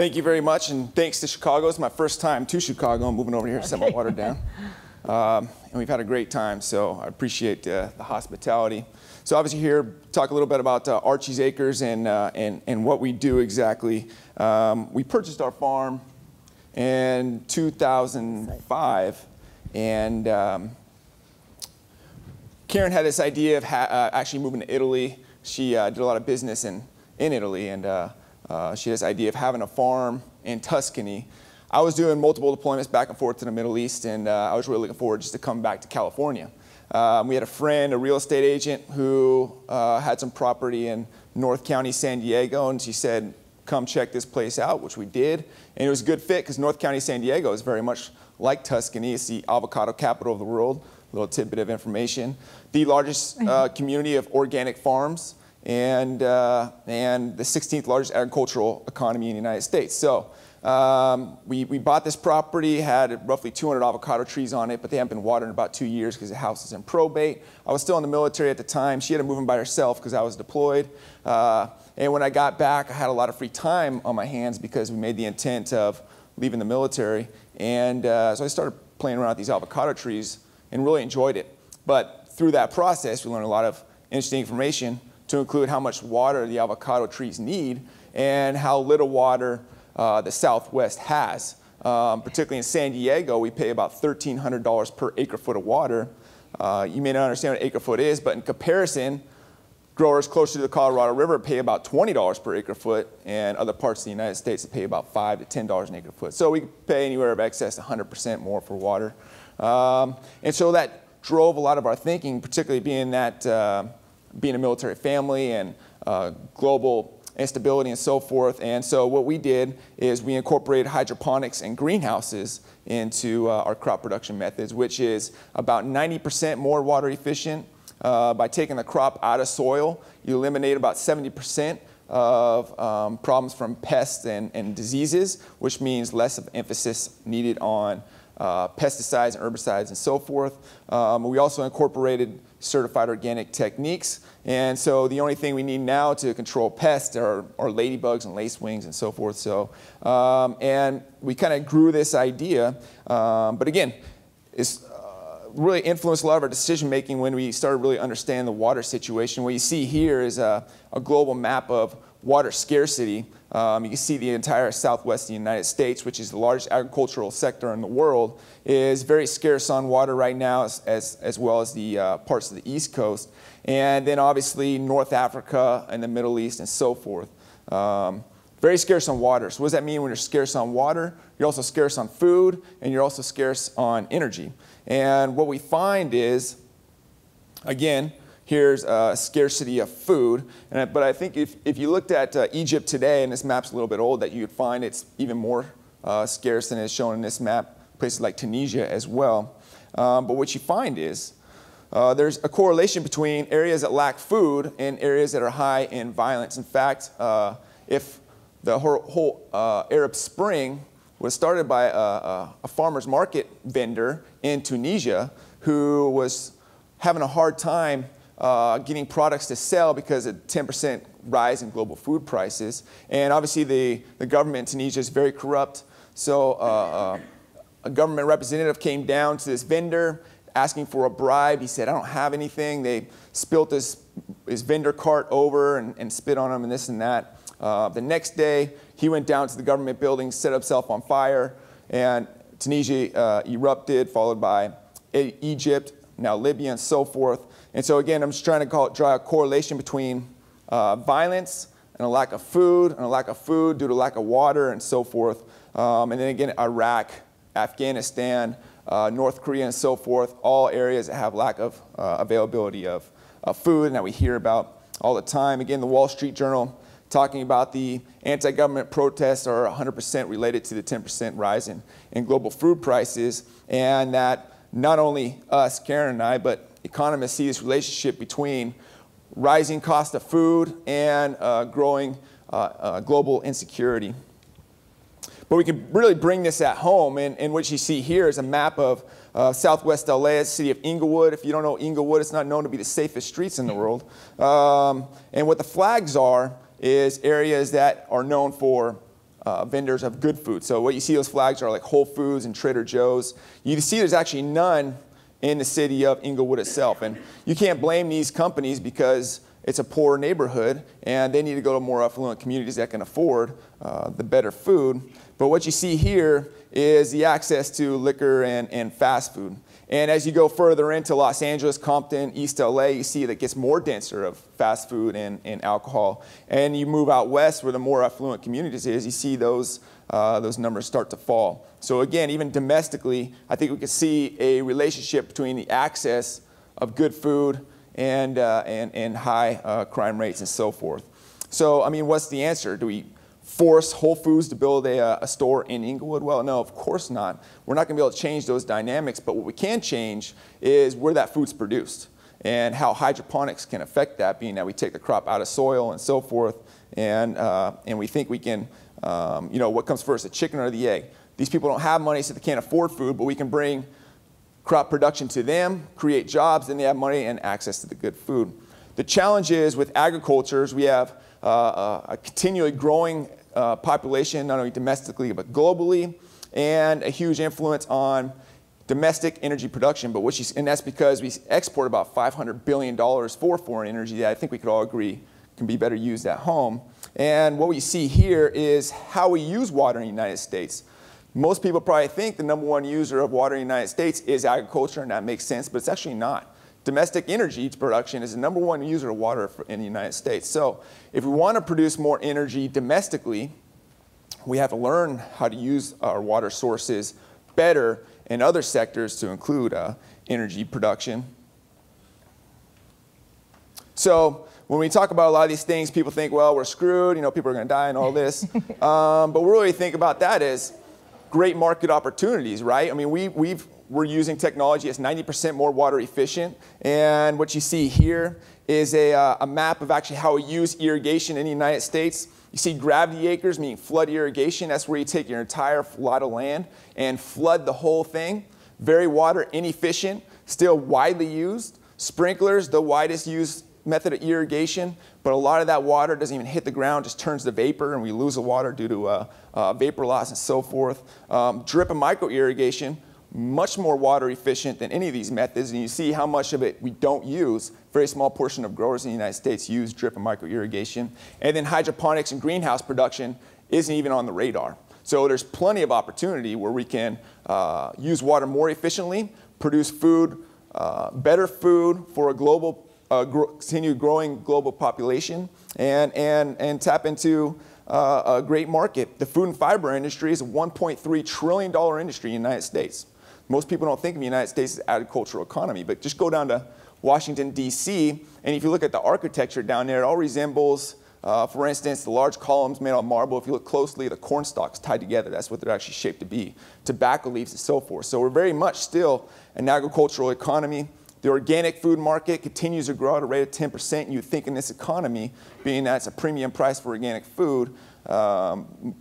Thank you very much, and thanks to Chicago. It's my first time to Chicago. I'm moving over here to set my water down. Um, and we've had a great time, so I appreciate uh, the hospitality. So obviously here, talk a little bit about uh, Archi's Acres and, uh, and, and what we do exactly. Um, we purchased our farm in 2005, and um, Karen had this idea of uh, actually moving to Italy. She uh, did a lot of business in, in Italy, and uh, uh, she had this idea of having a farm in Tuscany. I was doing multiple deployments back and forth to the Middle East, and I was really looking forward just to come back to California. Um, we had a friend, a real estate agent, who uh, had some property in North County, San Diego, and she said, come check this place out, which we did. And it was a good fit because North County, San Diego is very much like Tuscany. It's the avocado capital of the world. A little tidbit of information. The largest uh, community of organic farms and, uh, and the 16th largest agricultural economy in the United States. So um, we, we bought this property, had roughly 200 avocado trees on it, but they haven't been watered in about two years because the house is in probate. I was still in the military at the time. She had to move in by herself because I was deployed. Uh, and when I got back, I had a lot of free time on my hands because we made the intent of leaving the military. And uh, so I started playing around with these avocado trees and really enjoyed it. But through that process, we learned a lot of interesting information to include how much water the avocado trees need and how little water uh, the Southwest has. Um, particularly in San Diego, we pay about $1,300 per acre foot of water. Uh, you may not understand what acre foot is, but in comparison, growers closer to the Colorado River pay about $20 per acre foot, and other parts of the United States pay about 5 to $10 an acre foot. So we pay anywhere of excess 100% more for water. Um, and so that drove a lot of our thinking, particularly being that uh, being a military family and uh, global instability and so forth. And so what we did is we incorporated hydroponics and greenhouses into uh, our crop production methods, which is about 90% more water efficient. Uh, by taking the crop out of soil, you eliminate about 70% of um, problems from pests and, and, diseases, which means less of emphasis needed on uh, pesticides and herbicides and so forth. Um, we also incorporated certified organic techniques. And so the only thing we need now to control pests are, are ladybugs and lacewings and so forth. So, um, and we kind of grew this idea. Um, but again, it's really influenced a lot of our decision making when we started really understanding the water situation. What you see here is a, a global map of water scarcity. Um, you can see the entire southwest of the United States, which is the largest agricultural sector in the world, is very scarce on water right now, as, as, as well as the uh, parts of the East Coast. And then obviously North Africa and the Middle East and so forth. Um, very scarce on water. So what does that mean when you're scarce on water? You're also scarce on food, and you're also scarce on energy. And what we find is, again, here's a scarcity of food. And, but I think if, if you looked at uh, Egypt today, and this map's a little bit old, that you'd find it's even more uh, scarce than is shown in this map, places like Tunisia as well. Um, but what you find is uh, there's a correlation between areas that lack food and areas that are high in violence. In fact, uh, if the whole, whole uh, Arab Spring was started by a, a, a farmer's market vendor in Tunisia who was having a hard time uh, getting products to sell because of 10% rise in global food prices. And obviously the, the government in Tunisia is very corrupt. So uh, uh, a government representative came down to this vendor asking for a bribe. He said, I don't have anything. They spilt his, his vendor cart over and, and spit on him and this and that. Uh, the next day, he went down to the government building, set himself on fire, and Tunisia uh, erupted, followed by Egypt, now Libya, and so forth. And so again, I'm just trying to call, draw a correlation between uh, violence and a lack of food, and a lack of food due to lack of water and so forth. Um, and then again, Iraq, Afghanistan, uh, North Korea, and so forth, all areas that have lack of uh, availability of, of food and that we hear about all the time. Again, the Wall Street Journal talking about the anti-government protests are 100% related to the 10% rise in, in global food prices, and that not only us, Karen and I, but economists see this relationship between rising cost of food and uh, growing uh, uh, global insecurity. But we can really bring this at home, and, and what you see here is a map of uh, southwest LA, city of Inglewood. If you don't know Inglewood, it's not known to be the safest streets in the world. Um, and what the flags are is areas that are known for uh, vendors of good food. So what you see those flags are like Whole Foods and Trader Joe's. You see there's actually none in the city of Inglewood itself. And you can't blame these companies because it's a poor neighborhood and they need to go to more affluent communities that can afford uh, the better food. But what you see here is the access to liquor and, and fast food. And as you go further into Los Angeles, Compton, East LA, you see that gets more denser of fast food and, and alcohol. And you move out west where the more affluent communities is, you see those, uh, those numbers start to fall. So again, even domestically, I think we can see a relationship between the access of good food and, uh, and, and high uh, crime rates and so forth. So, I mean, what's the answer? Do we force Whole Foods to build a, a store in Inglewood? Well, no, of course not. We're not going to be able to change those dynamics, but what we can change is where that food's produced and how hydroponics can affect that, being that we take the crop out of soil and so forth, and, uh, and we think we can, um, you know, what comes first, the chicken or the egg? These people don't have money, so they can't afford food, but we can bring crop production to them, create jobs, then they have money and access to the good food. The challenge is with agricultures, we have uh, a continually growing uh, population, not only domestically but globally, and a huge influence on domestic energy production. But what she's, and that's because we export about $500 billion for foreign energy that I think we could all agree can be better used at home. And what we see here is how we use water in the United States. Most people probably think the number one user of water in the United States is agriculture, and that makes sense, but it's actually not domestic energy production is the number one user of water in the United States. So if we want to produce more energy domestically, we have to learn how to use our water sources better in other sectors to include uh, energy production. So when we talk about a lot of these things, people think, well, we're screwed, you know, people are going to die and all this. um, but we really think about that is great market opportunities, right? I mean, we, we've we're using technology that's 90% more water efficient. And what you see here is a, uh, a map of actually how we use irrigation in the United States. You see gravity acres, meaning flood irrigation. That's where you take your entire lot of land and flood the whole thing. Very water inefficient, still widely used. Sprinklers, the widest used method of irrigation, but a lot of that water doesn't even hit the ground, just turns to vapor, and we lose the water due to uh, uh, vapor loss and so forth. Um, drip and micro irrigation, much more water efficient than any of these methods, and you see how much of it we don't use. Very small portion of growers in the United States use drip and micro irrigation. And then hydroponics and greenhouse production isn't even on the radar. So there's plenty of opportunity where we can uh, use water more efficiently, produce food, uh, better food for a global, uh, gro continued growing global population, and, and, and tap into uh, a great market. The food and fiber industry is a $1.3 trillion industry in the United States. Most people don't think of the United States as an agricultural economy, but just go down to Washington, D.C., and if you look at the architecture down there, it all resembles, uh, for instance, the large columns made out of marble. If you look closely, the corn stalks tied together. That's what they're actually shaped to be. Tobacco leaves and so forth. So we're very much still an agricultural economy. The organic food market continues to grow at a rate of 10%. And you think in this economy, being that it's a premium price for organic food, um,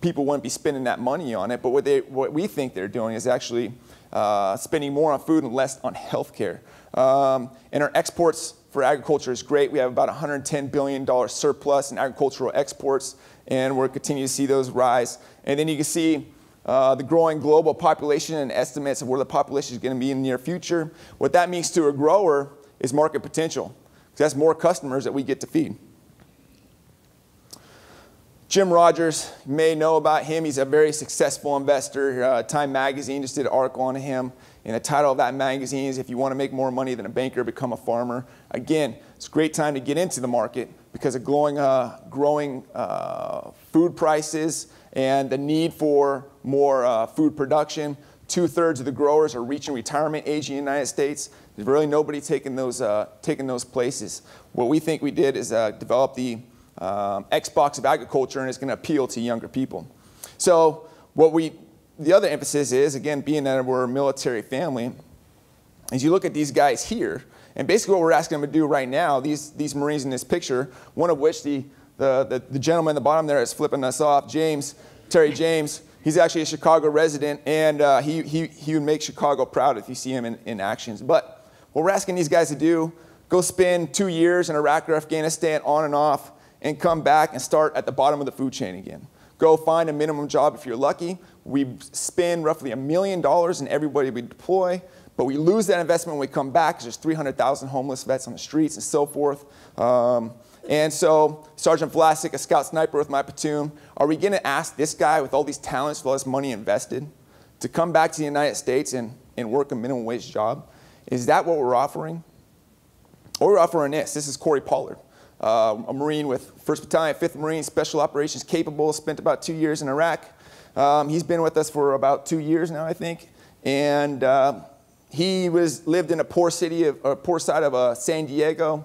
people wouldn't be spending that money on it. But what, they, what we think they're doing is actually uh, spending more on food and less on healthcare. Um, and our exports for agriculture is great. We have about $110 billion surplus in agricultural exports, and we're continuing to see those rise. And then you can see uh, the growing global population and estimates of where the population is going to be in the near future. What that means to a grower is market potential, because that's more customers that we get to feed. Jim Rogers, you may know about him. He's a very successful investor. Uh, Time Magazine just did an article on him. And the title of that magazine is If You Want to Make More Money Than a Banker, Become a Farmer. Again, it's a great time to get into the market because of growing, uh, growing uh, food prices and the need for more uh, food production. Two thirds of the growers are reaching retirement age in the United States. There's really nobody taking those, uh, taking those places. What we think we did is uh, develop the um, Xbox of agriculture and it's going to appeal to younger people. So what we, the other emphasis is, again, being that we're a military family, is you look at these guys here, and basically what we're asking them to do right now, these, these Marines in this picture, one of which the, the, the, the gentleman at the bottom there is flipping us off, James, Terry James, he's actually a Chicago resident, and uh, he, he, he would make Chicago proud if you see him in, in actions. But what we're asking these guys to do, go spend two years in Iraq or Afghanistan on and off, and come back and start at the bottom of the food chain again. go find a minimum job if you're lucky. We spend roughly a million dollars in everybody we deploy, but we lose that investment when we come back because there's 300,000 homeless vets on the streets and so forth. Um, and so, Sergeant Vlasic, a scout sniper with my platoon, are we going to ask this guy with all these talents, with all this money invested, to come back to the United States and, and work a minimum wage job? Is that what we're offering? Or we're offering this. This is Corey Pollard, uh, a Marine with 1st Battalion, 5th Marine, Special Operations capable, spent about two years in Iraq. Um, he's been with us for about two years now, I think. And uh, he was, lived in a poor city, of, a poor side of uh, San Diego.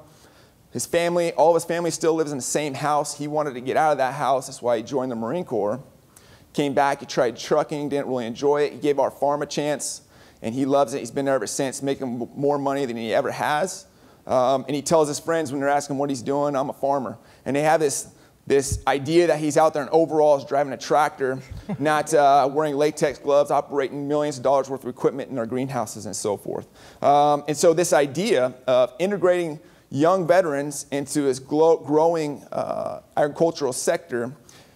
His family, all of his family still lives in the same house. He wanted to get out of that house. That's why he joined the Marine Corps. Came back, he tried trucking, didn't really enjoy it. He gave our farm a chance, and he loves it. He's been there ever since, making more money than he ever has. Um, and he tells his friends when they're asking what he's doing, I'm a farmer. And they have this, this idea that he's out there in overalls driving a tractor, not uh, wearing latex gloves, operating millions of dollars worth of equipment in our greenhouses and so forth. Um, and so this idea of integrating young veterans into this growing uh, agricultural sector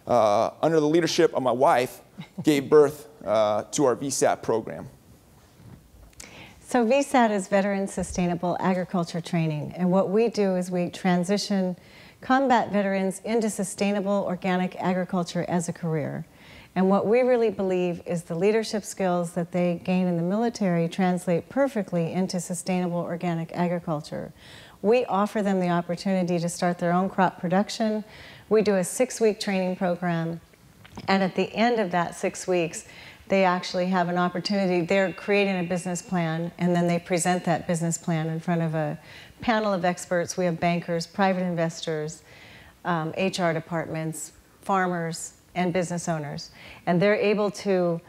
uh, under the leadership of my wife gave birth uh, to our VSAT program. So VSAT is Veteran Sustainable Agriculture Training, and what we do is we transition combat veterans into sustainable organic agriculture as a career. And what we really believe is the leadership skills that they gain in the military translate perfectly into sustainable organic agriculture. We offer them the opportunity to start their own crop production. We do a six-week training program, and at the end of that six weeks, they actually have an opportunity. They're creating a business plan, and then they present that business plan in front of a panel of experts. We have bankers, private investors, um, HR departments, farmers, and business owners. And they're able to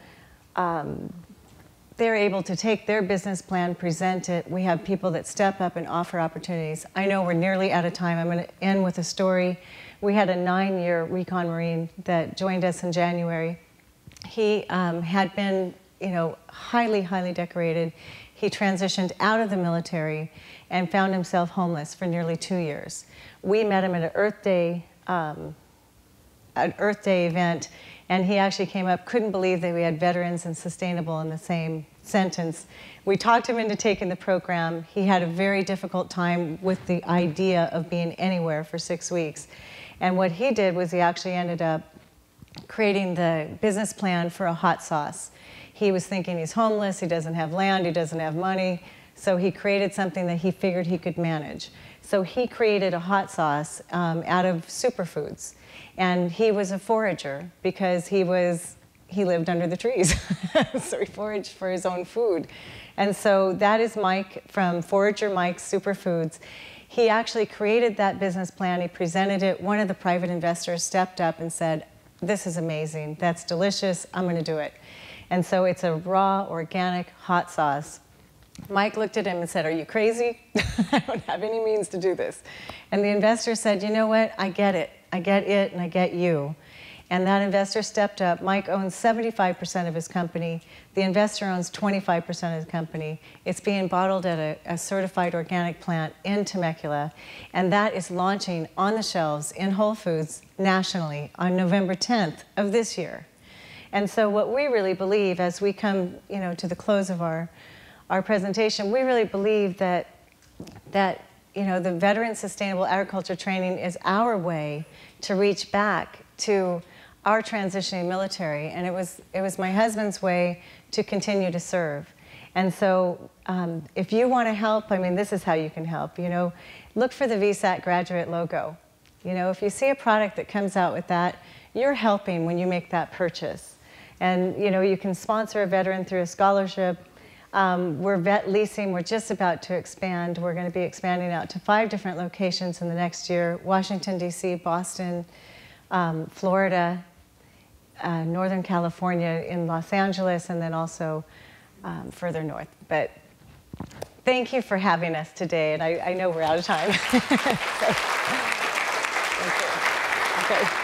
um, they're able to take their business plan, present it. We have people that step up and offer opportunities. I know we're nearly out of time. I'm going to end with a story. We had a nine-year recon Marine that joined us in January. He um, had been, you know, highly, highly decorated. He transitioned out of the military and found himself homeless for nearly two years. We met him at an Earth Day, um, an Earth Day event, and he actually came up, couldn't believe that we had veterans and sustainable in the same sentence. We talked him into taking the program. He had a very difficult time with the idea of being anywhere for six weeks. And what he did was he actually ended up creating the business plan for a hot sauce. He was thinking he's homeless, he doesn't have land, he doesn't have money, so he created something that he figured he could manage. So he created a hot sauce um, out of superfoods. And he was a forager because he was he lived under the trees. so he foraged for his own food. And so that is Mike from Forager Mike's Superfoods. He actually created that business plan. He presented it. One of the private investors stepped up and said, This is amazing. That's delicious. I'm going to do it. And so it's a raw, organic hot sauce. Mike looked at him and said, Are you crazy? I don't have any means to do this. And the investor said, You know what? I get it. I get it, and I get you. And that investor stepped up. Mike owns 75% of his company. The investor owns 25% of the company. It's being bottled at a, a, certified organic plant in Temecula. And that is launching on the shelves in Whole Foods nationally on November 10th of this year. And so what we really believe as we come you know, to the close of our, our presentation, we really believe that, that you know, the Veteran Sustainable Agriculture Training is our way to reach back to our transitioning military, and it was, it was my husband's way to continue to serve. And so um, if you want to help, I mean, this is how you can help. You know, look for the VSAT graduate logo. You know, if you see a product that comes out with that, you're helping when you make that purchase. And, you know, you can sponsor a veteran through a scholarship. Um, we're vet leasing. We're just about to expand. We're going to be expanding out to five different locations in the next year, Washington, D.C., Boston, um, Florida, uh, Northern California in Los Angeles and then also um, further north. But thank you for having us today, and I, I know we're out of time. so. Okay.